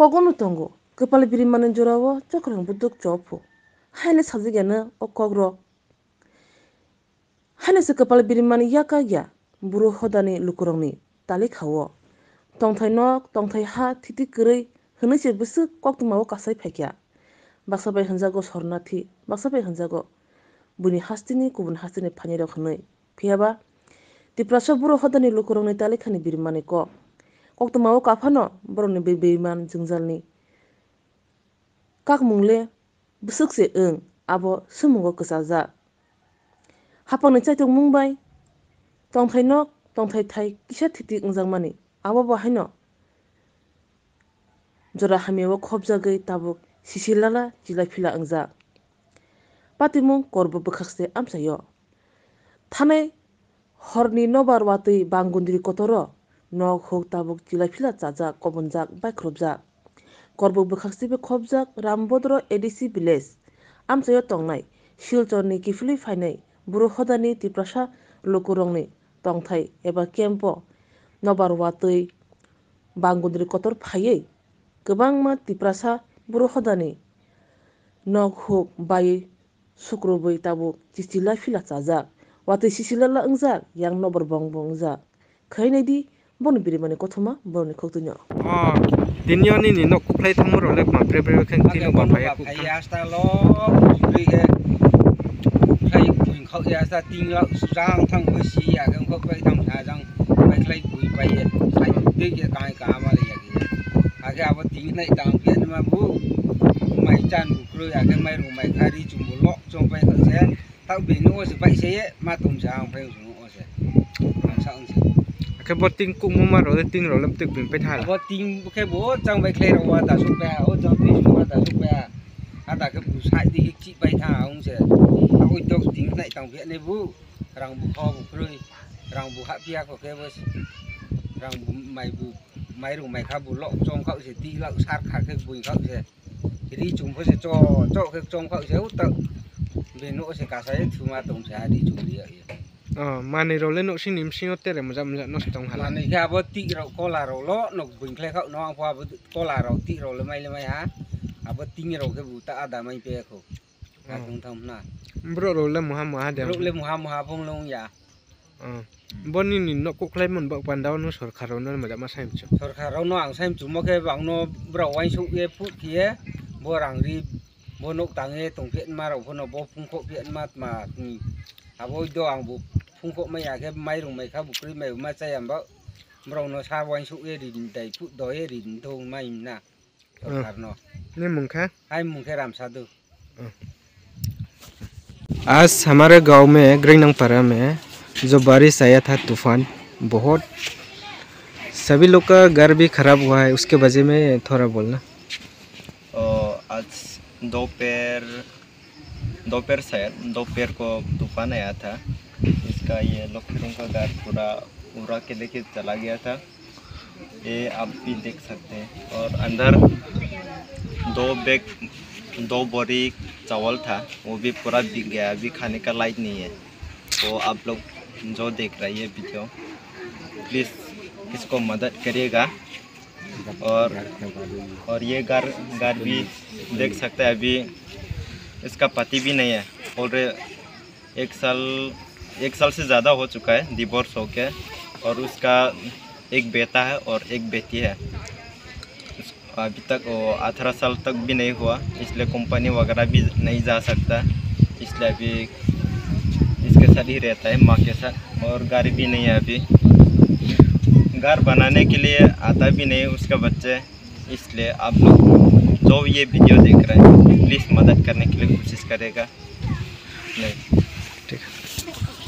kogonu tongo kapal birimanin jurawo chokrang buduk chopu haile sajigena okogro haile se kapal birimani yaka ya buru hodani lukurangni tali khawo tongthai nok tongthai ha thiti kirei hne se bisu koktumawo kasai phekya baksabai hanjago sornathi baksabai hanjago buni hastini kubun hastini phani rokhnei phiaba tiprasa buru hodani lukurangni tali khani birimani ko अक्ट'माव गाबफान' बर'नि बे बेमान जोंजालनि काकमुंले बुसुकसे ओं आब' सुमुंग' गोजाजा हाफांनो चाइथं मुंबाय टंथाइनक टंथाइथाइ किसा थिथि ओंजांमानि आब' बाहायन' जरा हामियाव खबजागै Tabuk सिसिलाला जिला फिला ओंजा पातिमुं गरबो बोखाखसे आमसाय थानाय हरनि नबार वातै बांगुन्द्रि कतर' nok hok tabok chila phila chajak kobonjak bai khurupjak korbok bwkhak sibi khopjak rambodro edc village amchaio tongnai শিলচরনি কিফলি ফাইনাই বুড়ো হদানি তিপ্রাসা লকুরংনি টংথাই এবা কেম্প নবারওয়াতৈ বাঙ্গুদ্রি কতর ফাইयै गोबांमा तिप्रासा बुरो हदानि नग हक बायै सुक्रबै ताबुक चिचिला फिला चाजाक वातै सिसिला ओंजाक यां नबर बंग बंजाक खैनायदि bon biri mane kothoma bon khok tu nya a ah, dinyo ni ni nok kuplai thamu ro lek ma pre pre khen ti no ba phai ku phai asta lo ri ge phai kun khok e ya sa tin lo sang thang ko si ya kan khok phai tham sa jang phai klai ku phai ye phai cái cái cái ka ma le ya ge. A ge ab tin nai dang pe ma bu mai chan bu kru ya ge mai ru mai khari chung bu lo chung phai khok se tao bi nu o se xe mà e, ma tum sa ang phai chung o ค่บติงกุ้งมาเราติงเราลำตึกเป็นไปทันบติงแค่บอจังไปเคลเราว่าแต่สุกแวโอ้จังตีสุกว่าแต่สุกแวอาแต่ก็ผู้ชายที่ฮิกจิไปทาาองเสียเอาอีตกติงในต่างเพียในบุรังบุคอบุครุยรังบุหับเพียก็แค่บอรังบุไม่บุไม่รู้ไม่ครับบุลอกจงเขาเสียตีลอกชาร์ขาดเคยบุญเขาเสียทีนี้จุ่มเขาเสีจ่อจ่อเคยจงเขาเสียอุตตะเบนโนเสียกาใายถุงมาตรงเสียที่จุ่มเดียว ờ mà này rồi lên nội xin nim xin nó tê mà dám dám nó sẽ tông hà mà này ra bớt tị rồi có là rồi lọ nó bình khe khóc nó ăn qua bớt có là rồi tị rồi lên mày lên mày hả à bớt tị rồi cái vụ ta đã đàm anh pe khổ. À thông thông na bro rồi lên muha muha đam rồi lên muha muha phong luôn ya dạ. ờ. Bọn nín nó cũng lấy mình bọc bàn đau nó sờ khả nó mà dám mà xem chứ sờ khả nó ăn xem chúng mà cái bằng nó bro anh sụp cái phút kia. Bơ rằng đi bơ nốc tăng cái tổng kiện mà rồi phun nó bơ phun khổ kiện mà mà à bơ đồ ăn bụng फुंखो मैं आगे my room मैं खा बुकरी मैं उमा चाय हम बाव ए रिन राम साधु आज हमारे गाँव में ग्रीनंगपारा में जो बारिश आया था तूफ़ान बहुत सभी लोग का घर भी खराब हुआ है उसके वजह में थोड़ा बोलना आज दोपहर दोपहर शायद दोपहर को तूफ़ान आया था। इसका ये लोगों का घर पूरा उड़ा के लेके चला गया था। ये आप भी देख सकते हैं। और अंदर दो बैग, दो बोरी चावल था, वो भी पूरा बिक गया। अभी खाने का लाइट नहीं है। तो आप लोग जो देख रहे हैं वीडियो प्लीज़ इसको मदद करिएगा। और और ये घर घर भी देख सकते हैं। अभी इसका पति भी नहीं है। और एक साल एक साल से ज़्यादा हो चुका है डिवोर्स हो के और उसका एक बेटा है और एक बेटी है। अभी तक वो अठारह साल तक भी नहीं हुआ, इसलिए कंपनी वगैरह भी नहीं जा सकता। इसलिए अभी इसके साथ ही रहता है, माँ के साथ, और घर भी नहीं है अभी। घर बनाने के लिए आता भी नहीं उसका बच्चे, इसलिए आप लोग जो ये वीडियो देख रहे हैं प्लीज़ मदद करने के लिए कोशिश करेगा। नहीं।